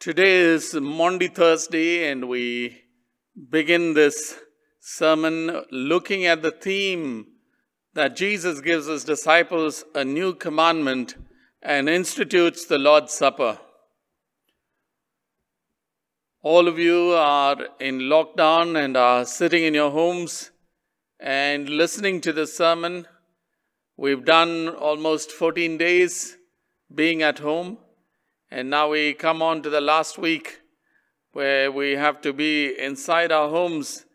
Today is Maundy Thursday, and we begin this sermon looking at the theme that Jesus gives his disciples a new commandment and institutes the Lord's Supper. All of you are in lockdown and are sitting in your homes and listening to this sermon. We've done almost 14 days being at home. And now we come on to the last week where we have to be inside our homes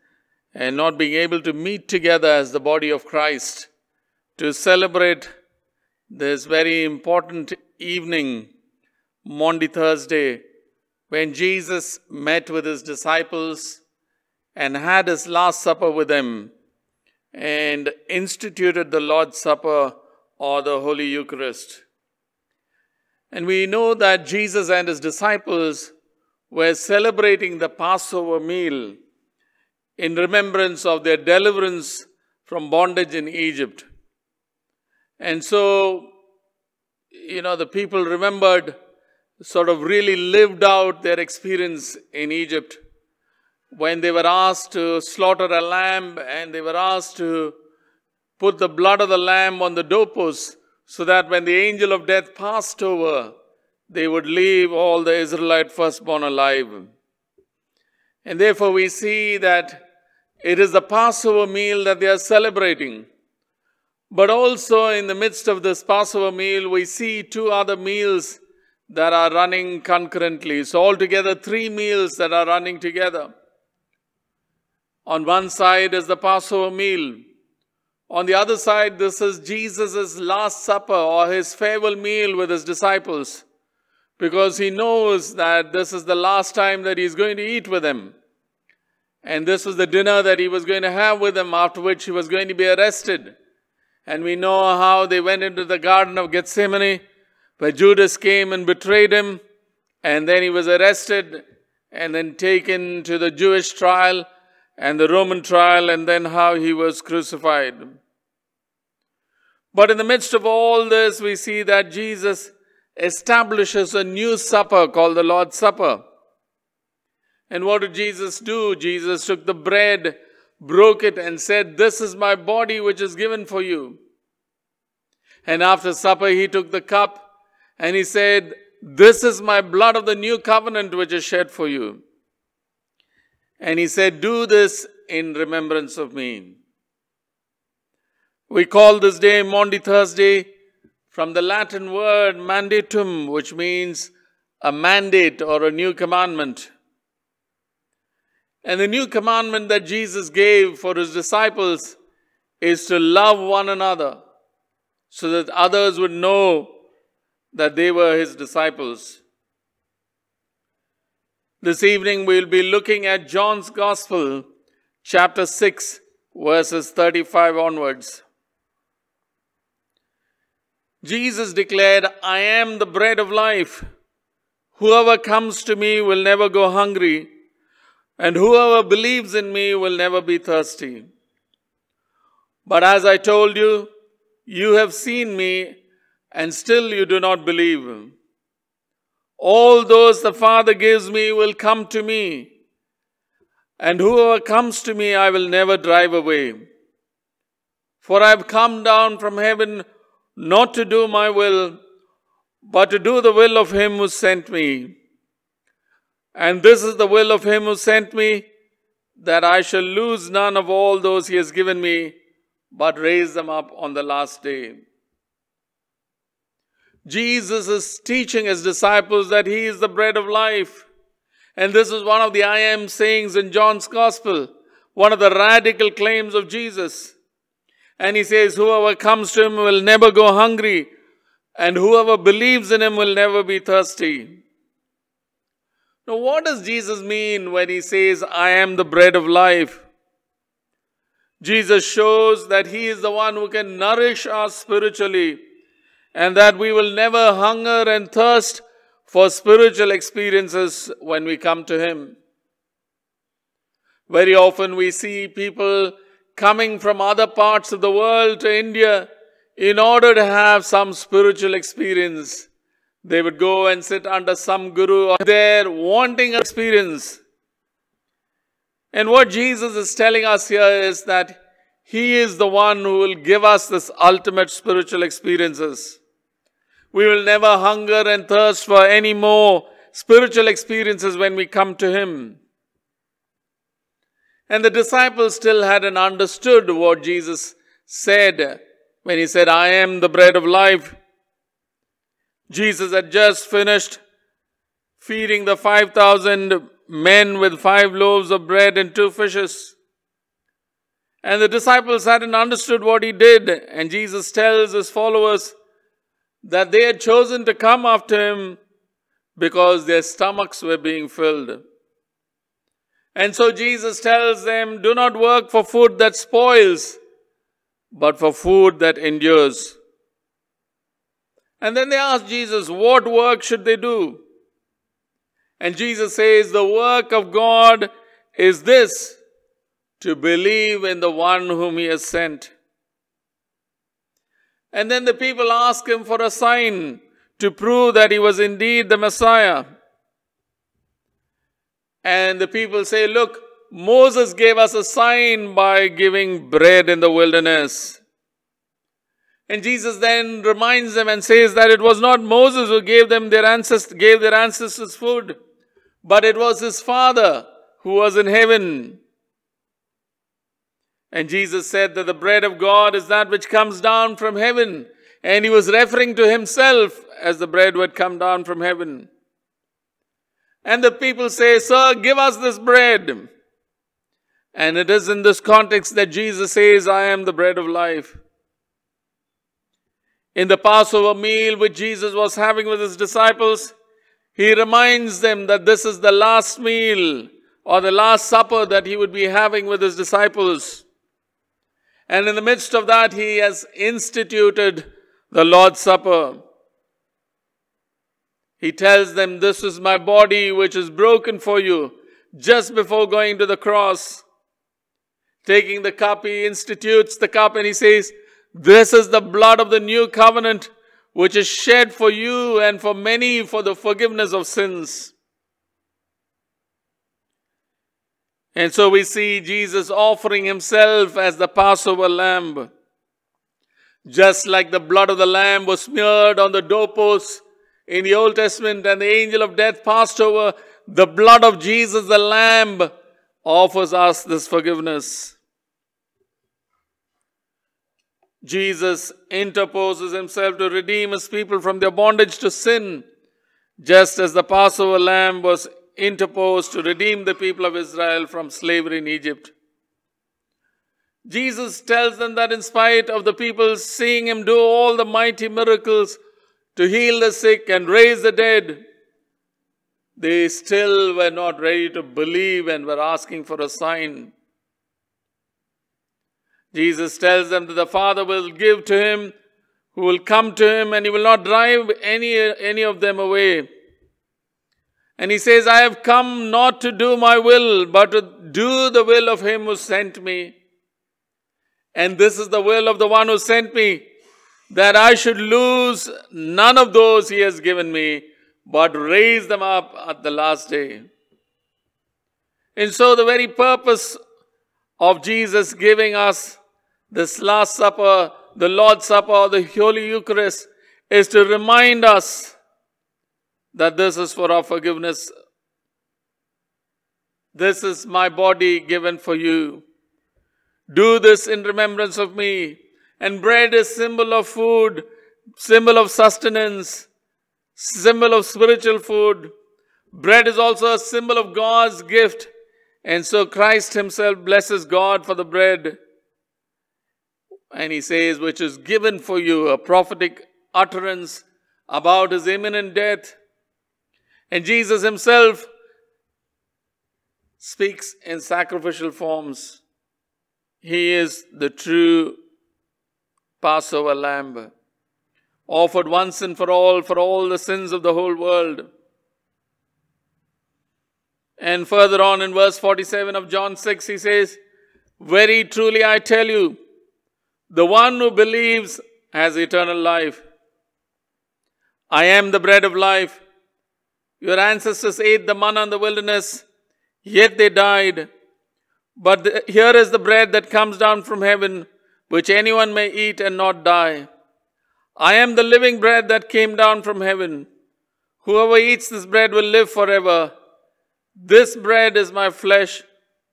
and not being able to meet together as the body of Christ to celebrate this very important evening, Maundy Thursday, when Jesus met with his disciples and had his last supper with them and instituted the Lord's Supper or the Holy Eucharist. And we know that Jesus and his disciples were celebrating the Passover meal in remembrance of their deliverance from bondage in Egypt. And so, you know, the people remembered, sort of really lived out their experience in Egypt when they were asked to slaughter a lamb and they were asked to put the blood of the lamb on the doorpost so that when the angel of death passed over, they would leave all the Israelite firstborn alive. And therefore, we see that it is the Passover meal that they are celebrating. But also, in the midst of this Passover meal, we see two other meals that are running concurrently. So, altogether, three meals that are running together. On one side is the Passover meal. On the other side, this is Jesus' last supper or his farewell meal with his disciples because he knows that this is the last time that he's going to eat with them. And this was the dinner that he was going to have with them, after which he was going to be arrested. And we know how they went into the Garden of Gethsemane, where Judas came and betrayed him, and then he was arrested and then taken to the Jewish trial and the Roman trial, and then how he was crucified. But in the midst of all this, we see that Jesus establishes a new supper called the Lord's Supper. And what did Jesus do? Jesus took the bread, broke it, and said, This is my body which is given for you. And after supper, he took the cup and he said, This is my blood of the new covenant which is shed for you. And he said, Do this in remembrance of me. We call this day Maundy Thursday from the Latin word mandatum, which means a mandate or a new commandment. And the new commandment that Jesus gave for his disciples is to love one another so that others would know that they were his disciples. This evening we'll be looking at John's Gospel, chapter 6, verses 35 onwards. Jesus declared, I am the bread of life. Whoever comes to me will never go hungry, and whoever believes in me will never be thirsty. But as I told you, you have seen me, and still you do not believe. All those the Father gives me will come to me, and whoever comes to me I will never drive away. For I have come down from heaven not to do my will, but to do the will of him who sent me. And this is the will of him who sent me, that I shall lose none of all those he has given me, but raise them up on the last day. Jesus is teaching his disciples that he is the bread of life. And this is one of the I am sayings in John's Gospel, one of the radical claims of Jesus. And he says, Whoever comes to him will never go hungry, and whoever believes in him will never be thirsty. Now, what does Jesus mean when he says, I am the bread of life? Jesus shows that he is the one who can nourish us spiritually and that we will never hunger and thirst for spiritual experiences when we come to him. Very often we see people coming from other parts of the world to India in order to have some spiritual experience. they would go and sit under some guru or there wanting experience. And what Jesus is telling us here is that He is the one who will give us this ultimate spiritual experiences. We will never hunger and thirst for any more spiritual experiences when we come to Him. And the disciples still hadn't understood what Jesus said when He said, I am the bread of life. Jesus had just finished feeding the 5,000 men with five loaves of bread and two fishes. And the disciples hadn't understood what he did. And Jesus tells his followers that they had chosen to come after him because their stomachs were being filled. And so Jesus tells them, Do not work for food that spoils, but for food that endures. And then they ask Jesus, What work should they do? And Jesus says, The work of God is this to believe in the one whom He has sent. And then the people ask Him for a sign to prove that He was indeed the Messiah. And the people say, Look, Moses gave us a sign by giving bread in the wilderness. And Jesus then reminds them and says that it was not Moses who gave them their ancestors, gave their ancestors food, but it was his Father who was in heaven. And Jesus said that the bread of God is that which comes down from heaven. And he was referring to himself as the bread would come down from heaven. And the people say, Sir, give us this bread. And it is in this context that Jesus says, I am the bread of life. In the Passover meal which Jesus was having with his disciples, he reminds them that this is the last meal or the last supper that he would be having with his disciples. And in the midst of that, he has instituted the Lord's Supper. He tells them, This is my body which is broken for you, just before going to the cross. Taking the cup, he institutes the cup and he says, this is the blood of the new covenant, which is shed for you and for many for the forgiveness of sins. And so we see Jesus offering himself as the Passover lamb. Just like the blood of the lamb was smeared on the doorposts in the Old Testament and the angel of death passed over, the blood of Jesus, the lamb, offers us this forgiveness. Jesus interposes himself to redeem his people from their bondage to sin, just as the Passover lamb was interposed to redeem the people of Israel from slavery in Egypt. Jesus tells them that in spite of the people seeing him do all the mighty miracles to heal the sick and raise the dead, they still were not ready to believe and were asking for a sign. Jesus tells them that the Father will give to him, who will come to him, and he will not drive any, any of them away. And he says, I have come not to do my will, but to do the will of him who sent me. And this is the will of the one who sent me, that I should lose none of those he has given me, but raise them up at the last day. And so, the very purpose of Jesus giving us this Last Supper, the Lord's Supper, the Holy Eucharist, is to remind us that this is for our forgiveness. This is my body given for you. Do this in remembrance of me. And bread is symbol of food, symbol of sustenance, symbol of spiritual food. Bread is also a symbol of God's gift. And so Christ himself blesses God for the bread. And he says, which is given for you, a prophetic utterance about his imminent death. And Jesus himself speaks in sacrificial forms. He is the true Passover lamb, offered once and for all for all the sins of the whole world. And further on in verse 47 of John 6, he says, Very truly I tell you, the one who believes has eternal life. I am the bread of life. Your ancestors ate the manna in the wilderness, yet they died. But the, here is the bread that comes down from heaven, which anyone may eat and not die. I am the living bread that came down from heaven. Whoever eats this bread will live forever. This bread is my flesh,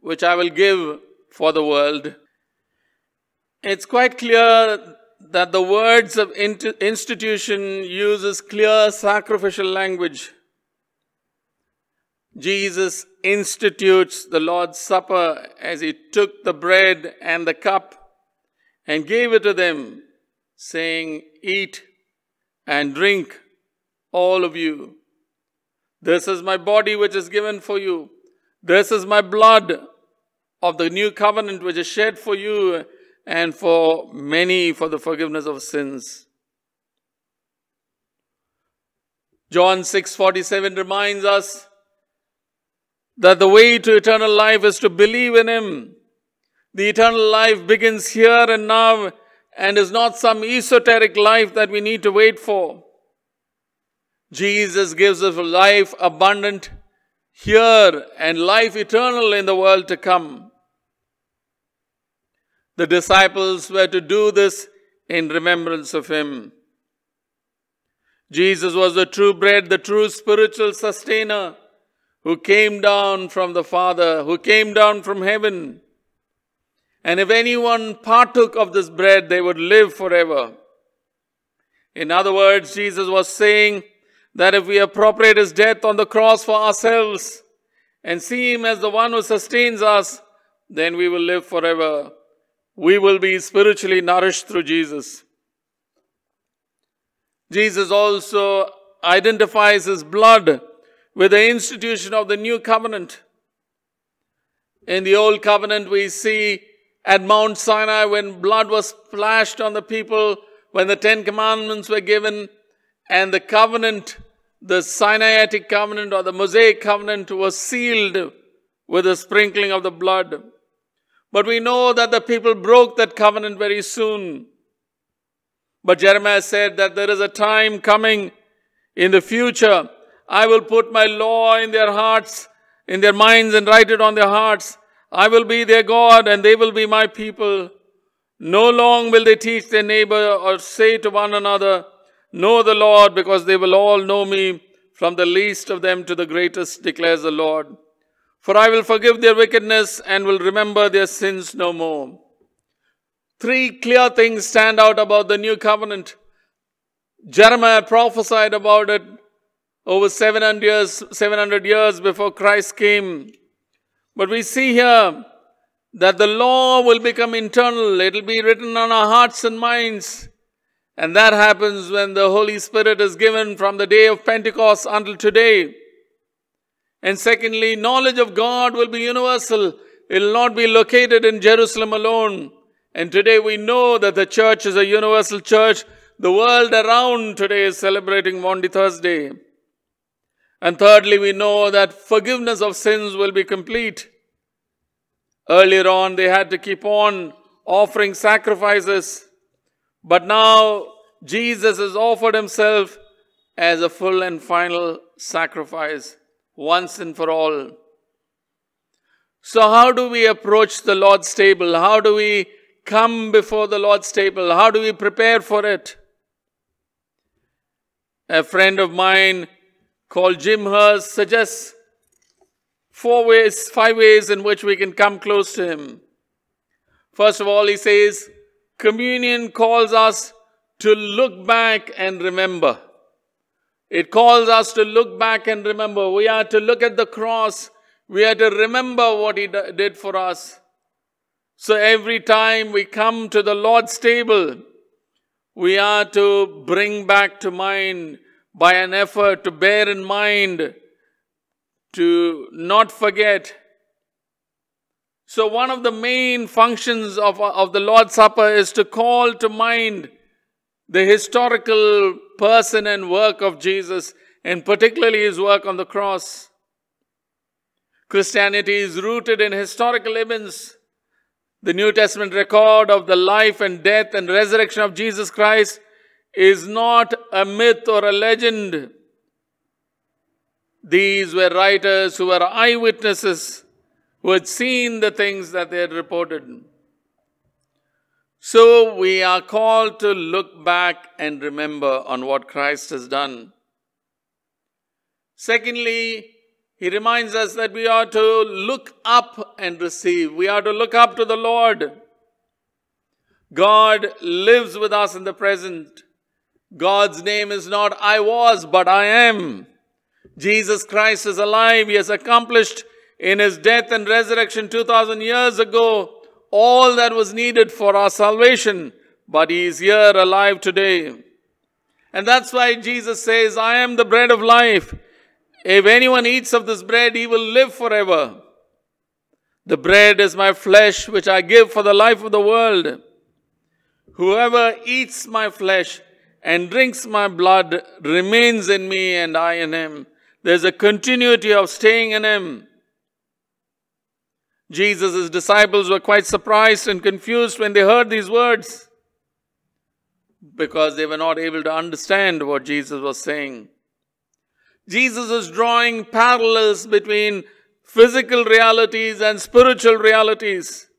which I will give for the world. It's quite clear that the words of institution uses clear sacrificial language. Jesus institutes the Lord's Supper as he took the bread and the cup and gave it to them, saying, Eat and drink all of you. This is my body which is given for you. This is my blood of the new covenant which is shed for you and for many for the forgiveness of sins. John 6:47 reminds us that the way to eternal life is to believe in him. The eternal life begins here and now and is not some esoteric life that we need to wait for. Jesus gives us life abundant here and life eternal in the world to come. The disciples were to do this in remembrance of him. Jesus was the true bread, the true spiritual sustainer who came down from the Father, who came down from heaven. And if anyone partook of this bread, they would live forever. In other words, Jesus was saying, that if we appropriate his death on the cross for ourselves and see him as the one who sustains us, then we will live forever. We will be spiritually nourished through Jesus. Jesus also identifies his blood with the institution of the new covenant. In the old covenant, we see at Mount Sinai when blood was splashed on the people, when the Ten Commandments were given, and the covenant, the Sinaitic covenant or the Mosaic covenant was sealed with the sprinkling of the blood. But we know that the people broke that covenant very soon. But Jeremiah said that there is a time coming in the future. I will put my law in their hearts, in their minds, and write it on their hearts. I will be their God, and they will be my people. No long will they teach their neighbor or say to one another, Know the Lord, because they will all know me, from the least of them to the greatest, declares the Lord. For I will forgive their wickedness and will remember their sins no more. Three clear things stand out about the new covenant. Jeremiah prophesied about it over 700 years, 700 years before Christ came. But we see here that the law will become internal. It will be written on our hearts and minds. And that happens when the Holy Spirit is given from the day of Pentecost until today. And secondly, knowledge of God will be universal. It will not be located in Jerusalem alone. And today we know that the church is a universal church. The world around today is celebrating Maundy Thursday. And thirdly, we know that forgiveness of sins will be complete. Earlier on, they had to keep on offering sacrifices but now Jesus has offered himself as a full and final sacrifice once and for all. So, how do we approach the Lord's table? How do we come before the Lord's table? How do we prepare for it? A friend of mine called Jim Hurst suggests four ways, five ways in which we can come close to Him. First of all, he says, Communion calls us to look back and remember. It calls us to look back and remember. We are to look at the cross. We are to remember what He did for us. So every time we come to the Lord's table, we are to bring back to mind by an effort to bear in mind, to not forget so, one of the main functions of, of the Lord's Supper is to call to mind the historical person and work of Jesus, and particularly his work on the cross. Christianity is rooted in historical events. The New Testament record of the life and death and resurrection of Jesus Christ is not a myth or a legend. These were writers who were eyewitnesses who had seen the things that they had reported. So we are called to look back and remember on what Christ has done. Secondly, he reminds us that we are to look up and receive. We are to look up to the Lord. God lives with us in the present. God's name is not I was, but I am. Jesus Christ is alive. He has accomplished in his death and resurrection 2000 years ago all that was needed for our salvation, but he is here alive today. And that's why Jesus says, I am the bread of life. If anyone eats of this bread, he will live forever. The bread is my flesh, which I give for the life of the world. Whoever eats my flesh and drinks my blood remains in me and I in him. There's a continuity of staying in him. Jesus' disciples were quite surprised and confused when they heard these words because they were not able to understand what Jesus was saying. Jesus is drawing parallels between physical realities and spiritual realities.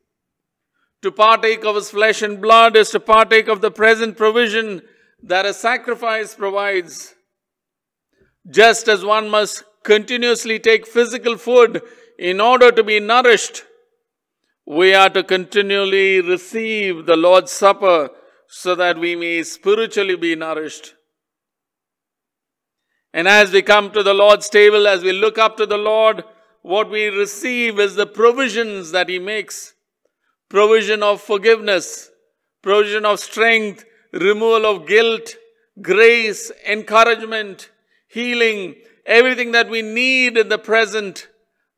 To partake of his flesh and blood is to partake of the present provision that a sacrifice provides. Just as one must continuously take physical food in order to be nourished, we are to continually receive the Lord's Supper so that we may spiritually be nourished. And as we come to the Lord's table, as we look up to the Lord, what we receive is the provisions that He makes provision of forgiveness, provision of strength, removal of guilt, grace, encouragement, healing, everything that we need in the present,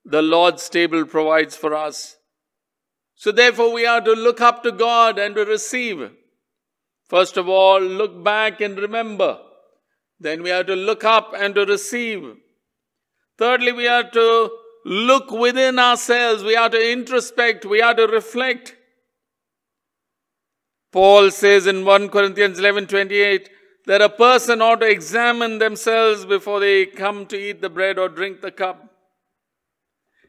the Lord's table provides for us. So therefore we are to look up to God and to receive. First of all, look back and remember. Then we are to look up and to receive. Thirdly, we are to look within ourselves. We are to introspect. We are to reflect. Paul says in 1 Corinthians 11 28 that a person ought to examine themselves before they come to eat the bread or drink the cup.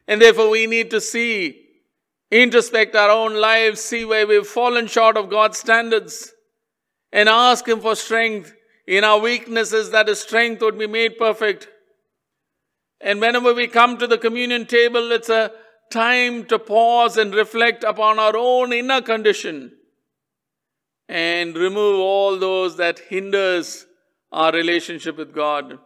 And therefore, we need to see, introspect our own lives, see where we've fallen short of God's standards, and ask Him for strength in our weaknesses, that His strength would be made perfect. And whenever we come to the communion table, it's a time to pause and reflect upon our own inner condition and remove all those that hinders our relationship with God.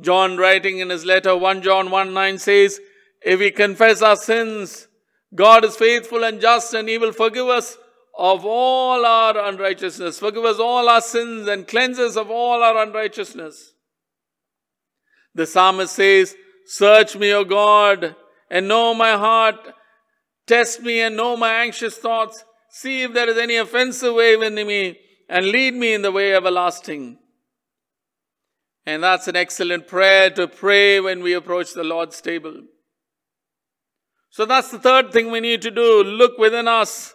John writing in his letter 1 John 1 9 says, If we confess our sins, God is faithful and just and he will forgive us of all our unrighteousness, forgive us all our sins and cleanse us of all our unrighteousness. The psalmist says, Search me, O God, and know my heart. Test me and know my anxious thoughts See if there is any offensive way within me, and lead me in the way everlasting. And that's an excellent prayer to pray when we approach the Lord's table. So that's the third thing we need to do. Look within us.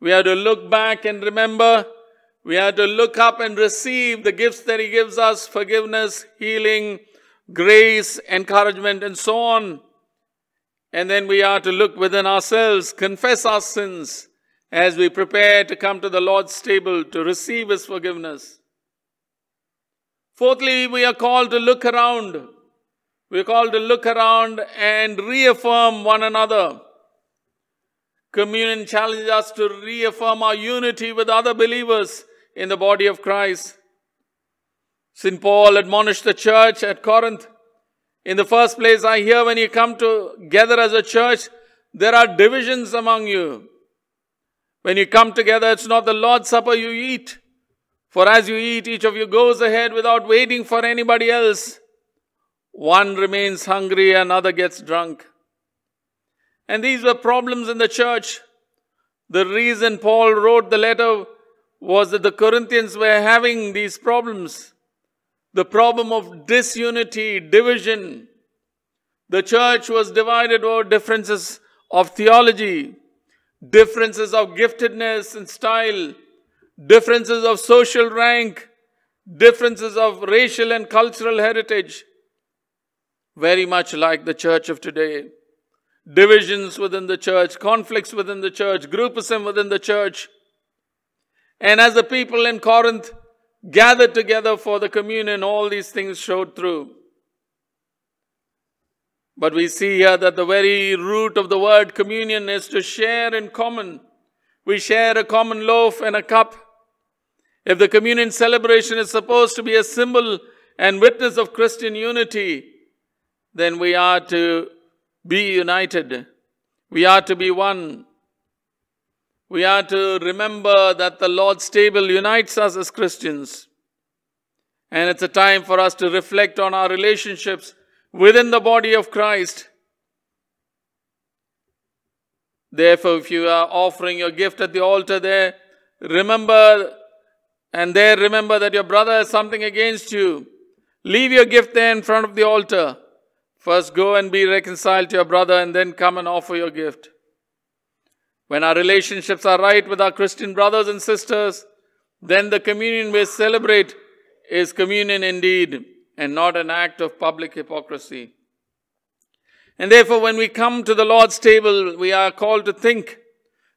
We have to look back and remember. We have to look up and receive the gifts that He gives us forgiveness, healing, grace, encouragement, and so on. And then we are to look within ourselves, confess our sins, as we prepare to come to the Lord's table to receive His forgiveness. Fourthly, we are called to look around. We are called to look around and reaffirm one another. Communion challenges us to reaffirm our unity with other believers in the body of Christ. St. Paul admonished the church at Corinth. In the first place, I hear when you come together as a church, there are divisions among you. When you come together, it's not the Lord's Supper you eat. For as you eat, each of you goes ahead without waiting for anybody else. One remains hungry, another gets drunk. And these were problems in the church. The reason Paul wrote the letter was that the Corinthians were having these problems. The problem of disunity, division. The church was divided over differences of theology, differences of giftedness and style, differences of social rank, differences of racial and cultural heritage, very much like the church of today. Divisions within the church, conflicts within the church, groupism within the church. And as the people in Corinth gathered together for the communion, all these things showed through. But we see here that the very root of the word communion is to share in common. We share a common loaf and a cup. If the communion celebration is supposed to be a symbol and witness of Christian unity, then we are to be united. We are to be one. We are to remember that the Lord's table unites us as Christians. And it's a time for us to reflect on our relationships within the body of Christ. Therefore, if you are offering your gift at the altar there, remember and there remember that your brother has something against you. Leave your gift there in front of the altar. First go and be reconciled to your brother and then come and offer your gift. When our relationships are right with our Christian brothers and sisters, then the communion we celebrate is communion indeed and not an act of public hypocrisy. And therefore, when we come to the Lord's table, we are called to think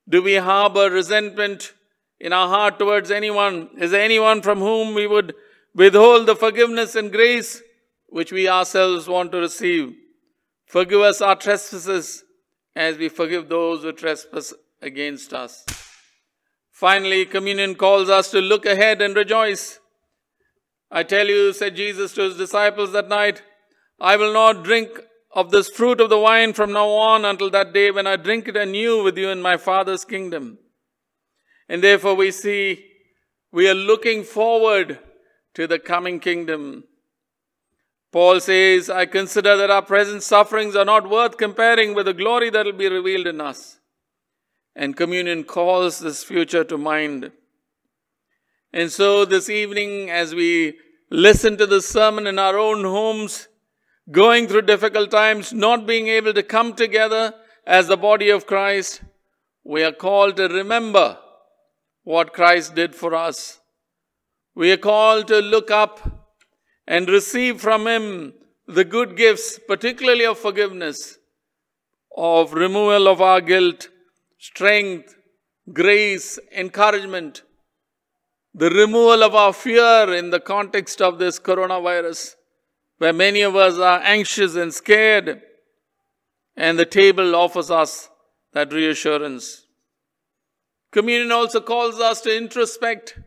do we harbor resentment in our heart towards anyone? Is there anyone from whom we would withhold the forgiveness and grace which we ourselves want to receive? Forgive us our trespasses as we forgive those who trespass against us. Finally, communion calls us to look ahead and rejoice. I tell you, said Jesus to his disciples that night, I will not drink of this fruit of the vine from now on until that day when I drink it anew with you in my Father's kingdom. And therefore, we see we are looking forward to the coming kingdom. Paul says, I consider that our present sufferings are not worth comparing with the glory that will be revealed in us. And communion calls this future to mind. And so this evening, as we listen to the sermon in our own homes, going through difficult times, not being able to come together as the body of Christ, we are called to remember what Christ did for us. We are called to look up and receive from Him the good gifts, particularly of forgiveness, of removal of our guilt, strength, grace, encouragement, the removal of our fear in the context of this coronavirus, where many of us are anxious and scared, and the table offers us that reassurance. Communion also calls us to introspect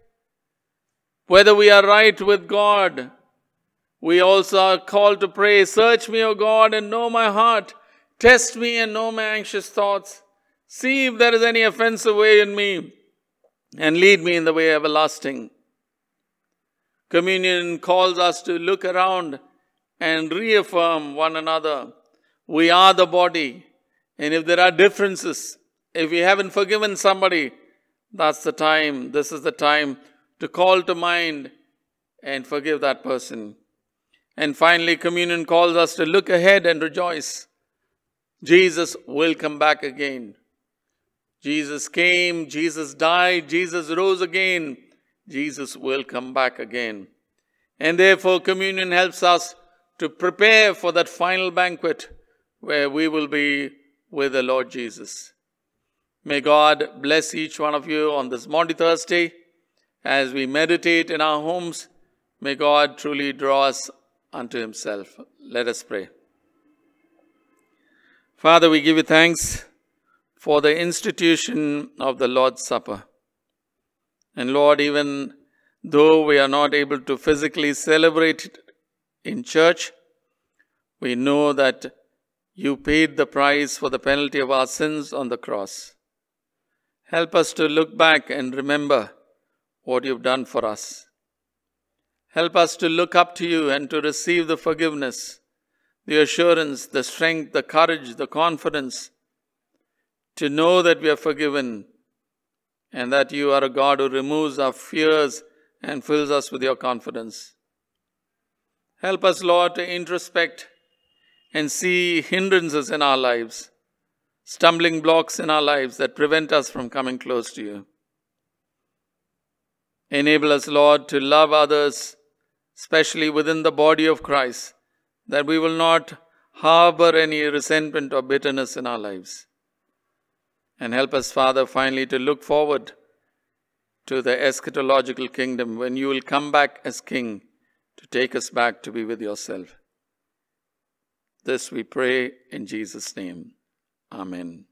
whether we are right with God. We also are called to pray, Search me, O God, and know my heart. Test me and know my anxious thoughts. See if there is any offensive way in me and lead me in the way everlasting. Communion calls us to look around and reaffirm one another. We are the body, and if there are differences, if we haven't forgiven somebody, that's the time, this is the time to call to mind and forgive that person. And finally, communion calls us to look ahead and rejoice. Jesus will come back again. Jesus came, Jesus died, Jesus rose again. Jesus will come back again. And therefore, communion helps us to prepare for that final banquet where we will be with the Lord Jesus. May God bless each one of you on this Maundy Thursday as we meditate in our homes. May God truly draw us unto Himself. Let us pray. Father, we give you thanks for the institution of the Lord's Supper. And Lord, even though we are not able to physically celebrate it in church, we know that you paid the price for the penalty of our sins on the cross. Help us to look back and remember what you've done for us. Help us to look up to you and to receive the forgiveness, the assurance, the strength, the courage, the confidence to know that we are forgiven and that you are a God who removes our fears and fills us with your confidence. Help us, Lord, to introspect and see hindrances in our lives, stumbling blocks in our lives that prevent us from coming close to you. Enable us, Lord, to love others, especially within the body of Christ, that we will not harbor any resentment or bitterness in our lives. And help us, Father, finally to look forward to the eschatological kingdom when you will come back as King to take us back to be with yourself. This we pray in Jesus' name. Amen.